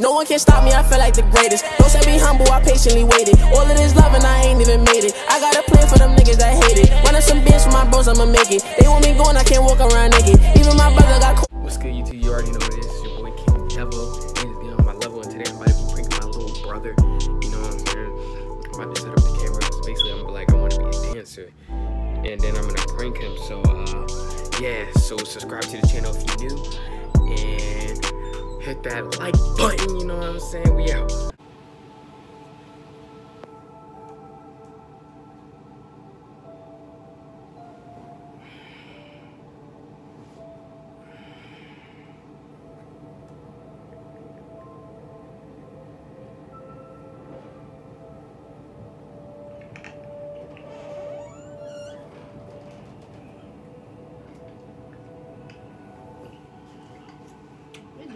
No one can stop me, I feel like the greatest. Don't say be humble, I patiently waited. All of this love and I ain't even made it. I got a plan for them niggas that hate it. Running some bitch for my bros, I'ma make it. They want me going, I can't walk around naked. Even my brother got. cool. What's good, YouTube? You already know what it is. Your boy King Devo. And it's on my level, and today I'm about to be pranking my little brother. You know what I'm saying? I'm about to set up the camera. So basically, I'm like, I want to be a dancer. And then I'm gonna prank him. So, uh, yeah. So subscribe to the channel if you're new. Hit that like button, you know what I'm saying? We out.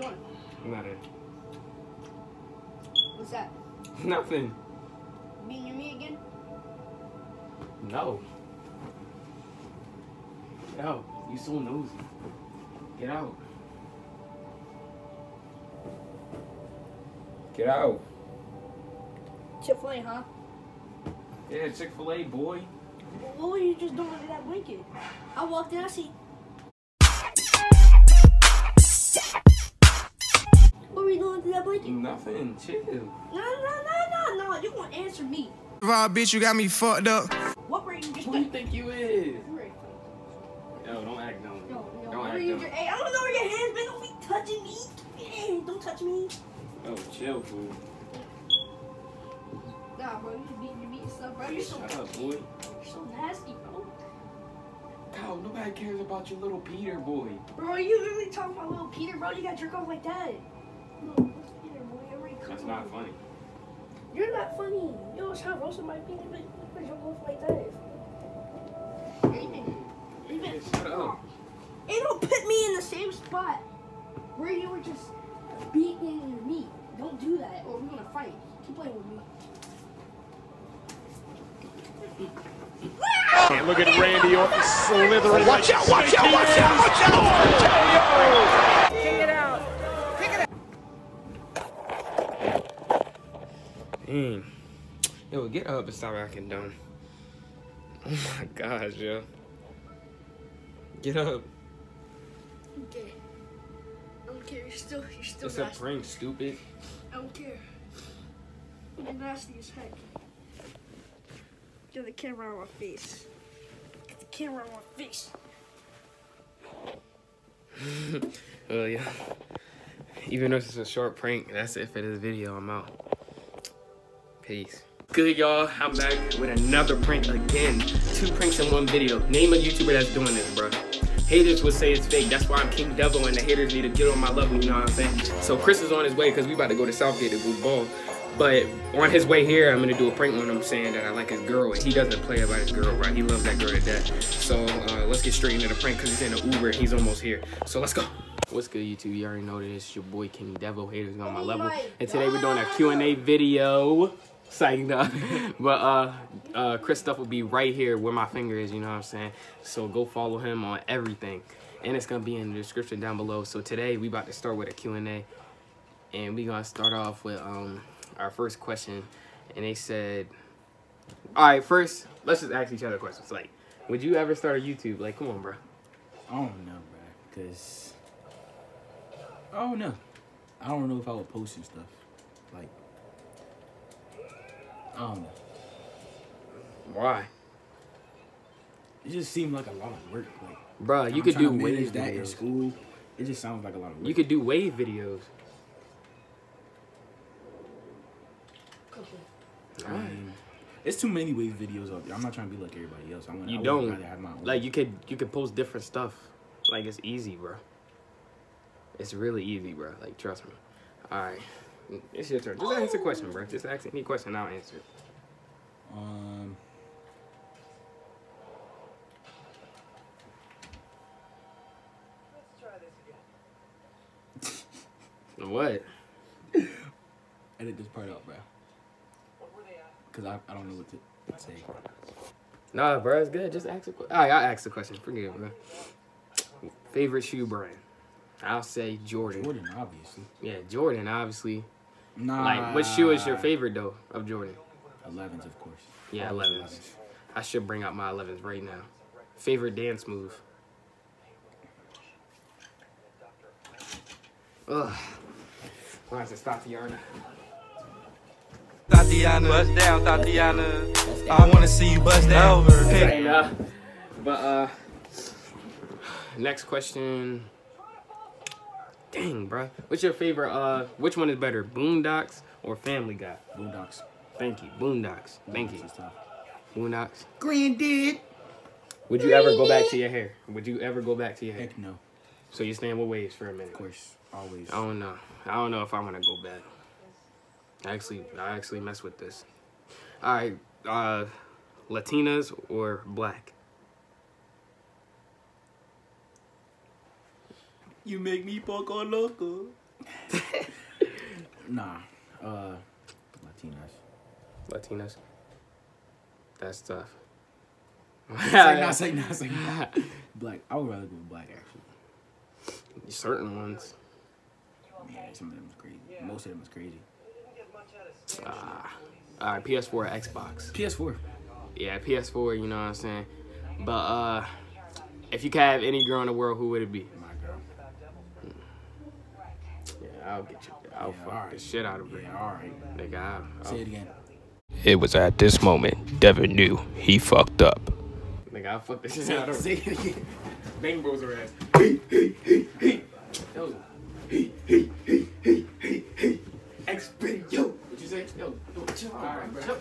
Are you doing? Nothing. What's that? Nothing. Being me again? No. Get out. You so nosy. Get out. Get out. Chick-fil-A, huh? Yeah, Chick-fil-A, boy. What were you just doing under that blanket? I walked in, I see. You doing under? Nothing. Chill. No, no, no, no, no. You won't answer me. Raw bitch, you got me fucked up. What were you just Who do you think you is? Yo, don't act dumb. No, no, Don't what act dumb. just- Hey, I don't know where your hands been. Don't be touching me. Hey, don't touch me. Oh, chill, fool. Nah, bro, you just beating your meat bro. You're so, Shut up, boy. you're so nasty, bro. Kyle, nobody cares about your little Peter boy. Bro, you really talking about little Peter, bro? You got jerk off like that. No, what's Peter, boy? Everybody That's come not funny. You're not funny. You always trying to roast my Peter, but you jerk off like that. Even, even, Shut up. It don't put me in the same spot where you were just beating your meat. Don't do that, or we're gonna fight. Keep playing with me. And look at Randy Orton slithering. Watch out, watch out, watch out, watch out! Dang. Yo, get up and stop acting dumb. Oh my gosh, yo. Get up. Okay. I don't care. You're still, you're still It's a prank, stupid. I don't care. You're nasty as heck. Get the camera on my face. Get the camera on my face. Oh yeah. Even though it's a short prank, that's it for this video. I'm out. Peace. Good y'all, I'm back with another prank again. Two pranks in one video. Name a YouTuber that's doing this, bro. Haters would say it's fake. That's why I'm King Devo and the haters need to get on my level, you know what I'm saying? So Chris is on his way because we about to go to Southgate to go ball. But on his way here, I'm gonna do a prank on him saying that I like his girl. And he doesn't play about his girl, right? He loves that girl to death. So uh, let's get straight into the prank because he's in the Uber. And he's almost here. So let's go. What's good, YouTube? You already know this. It's your boy King Devo. Haters on my level. And today we're doing a Q&A video. Psyched up. but uh, uh, Chris stuff will be right here where my finger is, you know what I'm saying? So go follow him on everything. And it's going to be in the description down below. So today we about to start with a Q&A. And we going to start off with um our first question. And they said, all right, first, let's just ask each other questions. Like, would you ever start a YouTube? Like, come on, bro. I don't know, bro. Cause I don't know. I don't know if I would post and stuff. Like I don't know. Why? It just seemed like a lot of work. Like Bro, you I'm could do to wave that in videos. school. It just sounds like a lot of work. You could do wave videos. I mean, it's too many wave videos out there. I'm not trying to be like everybody else. I want. You I don't. rather have my own. Like you could you could post different stuff. Like it's easy, bro. It's really easy, bro. Like trust me. All right, it's your turn. Just answer a question, bro. Just ask any question. I'll answer it. Um. What? Edit this part out, bro. Cause I, I don't know what to say. Nah, bro, it's good. Just ask a question. All right, I'll ask the question. Forget it, bro. Favorite shoe brand? I'll say Jordan. Jordan, obviously. Yeah, Jordan, obviously. Nah. Like, what shoe is your favorite though of Jordan? 11s, of course. Yeah, 11s. I should bring out my 11s right now. Favorite dance move? Ugh. Why is it Tatiana? Tatiana, bust down, Tatiana. I wanna see you bust down. Over. Hey, uh, but uh, next question. Dang, bro. What's your favorite? Uh, which one is better, Boondocks or Family Guy? Boondocks. Thank you, Boondocks. Thank you, Boondocks is tough. Granddad. Would you ever go back to your hair? Would you ever go back to your hair? Heck no. So you're staying with waves for a minute? Of course. Always. I don't know. I don't know if I want to go back. I actually, I actually mess with this. All right, uh, Latinas or black? You make me poco loco. nah. Uh, Latinas. Latinas. That's tough. Say nah, say nah, say nah. Black. I would rather go with black, actually. Certain ones. Man, some of them is crazy. Most of them is crazy. Ah. All right, PS4 or Xbox? PS4. Yeah, PS4. You know what I'm saying. But uh, if you could have any girl in the world, who would it be? My girl. Yeah, I'll get you. I'll Yeah, fuck alright. the shit out of her. Yeah, alright. Nigga, I'll, I'll Say it again. It was at this moment Devin knew he fucked up. Nigga, I'll fuck the shit out of her. Say it again. Bang bros her ass. Yo. Xpedio. What you say? Yo, yo, chill out. All right, bro.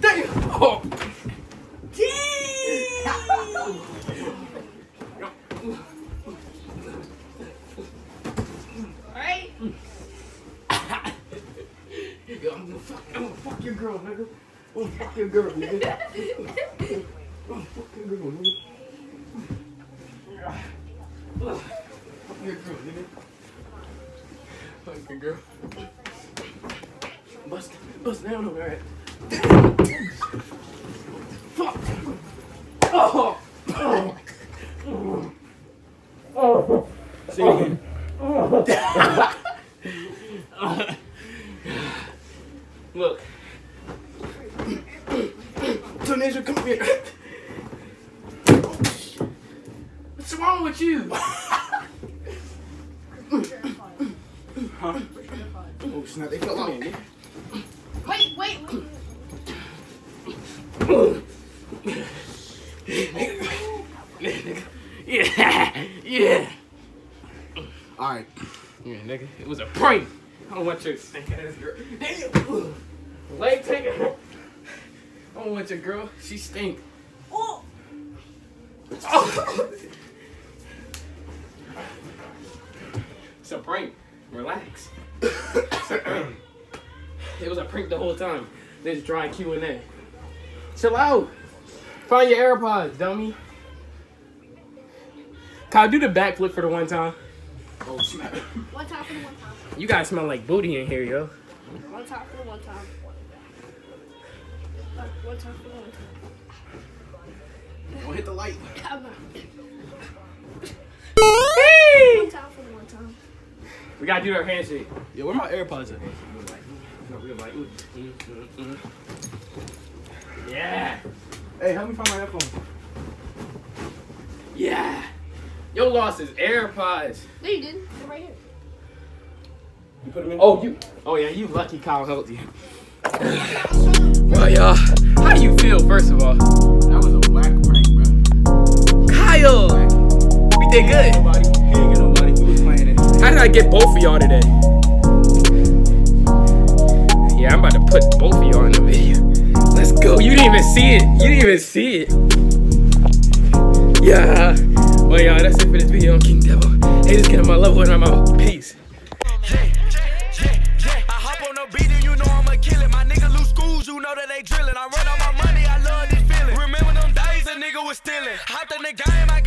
Damn. Oh. Alright? Yo, I'm gonna fuck, I'm gonna fuck your girl, nigga. I'm gonna fuck your girl, nigga. I'm gonna fuck your girl, nigga. Fuck your girl, nigga. Fuck your girl. Bust, bust down on her. Fuck. Oh. Oh. Say it again. Look. Tonasia, come here. What's wrong with you? Oh, snap. They fell out. Wait, wait, wait. Yeah, yeah. Alright. Yeah, nigga, it was a prank. I don't want your stink ass girl. Damn. Leg taker. I don't want your girl. She stink. Oh! Oh. It's a prank. Relax. It's a prank. It was a prank the whole time. This dry Q and A. Chill out. Find your AirPods, dummy. Kyle, do the backflip for the one time. Oh, snap. One time for the one time. You guys smell like booty in here, yo. One time for the one time. One time for the one time. Don't hit the light. Come on. One time for the one time. We gotta do our handshake. Yo, where my AirPods at? No, we were like. Yeah, Hey, help me find my headphones. yeah. Yo lost his AirPods. No, you didn't. They're right here. You put them in? Oh, you. Oh yeah, you lucky Kyle helped you. well, y'all, how do you feel first of all? That was a whack prank, bro. Kyle, we did good. It. Did get both of y'all today? Yeah, I'm about to put both of y'all in the video. Let's go. You didn't even see it. You didn't even see it. Yeah. Well, y'all, that's it for this video on King Devo. Hey, this kid my level and I'm out. Peace. I hop on the beat and you know I'ma kill it. My nigga lose schools, you know that they drilling. I run on my money, I love this feeling. Remember them days a nigga was stealing. Hopped in the game, I